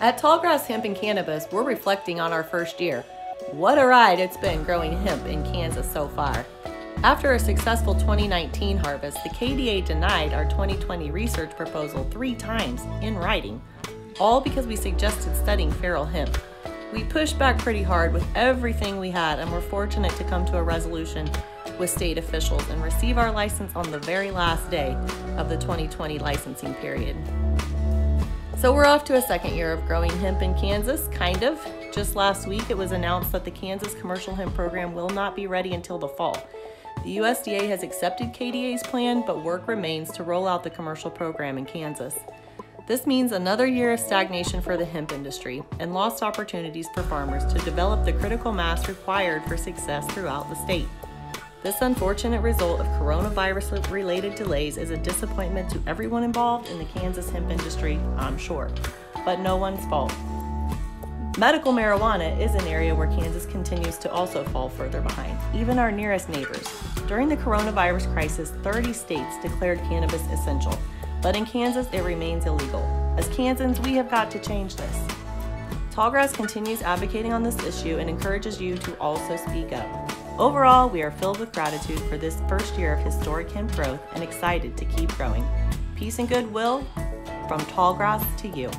At Tallgrass Hemp and Cannabis, we're reflecting on our first year. What a ride it's been growing hemp in Kansas so far. After a successful 2019 harvest, the KDA denied our 2020 research proposal three times in writing, all because we suggested studying feral hemp. We pushed back pretty hard with everything we had and were fortunate to come to a resolution with state officials and receive our license on the very last day of the 2020 licensing period. So we're off to a second year of growing hemp in Kansas, kind of. Just last week, it was announced that the Kansas commercial hemp program will not be ready until the fall. The USDA has accepted KDA's plan, but work remains to roll out the commercial program in Kansas. This means another year of stagnation for the hemp industry and lost opportunities for farmers to develop the critical mass required for success throughout the state. This unfortunate result of coronavirus related delays is a disappointment to everyone involved in the Kansas hemp industry, I'm sure, but no one's fault. Medical marijuana is an area where Kansas continues to also fall further behind, even our nearest neighbors. During the coronavirus crisis, 30 states declared cannabis essential, but in Kansas it remains illegal. As Kansans, we have got to change this. Tallgrass continues advocating on this issue and encourages you to also speak up. Overall, we are filled with gratitude for this first year of historic hemp growth and excited to keep growing. Peace and goodwill from Tallgrass to you.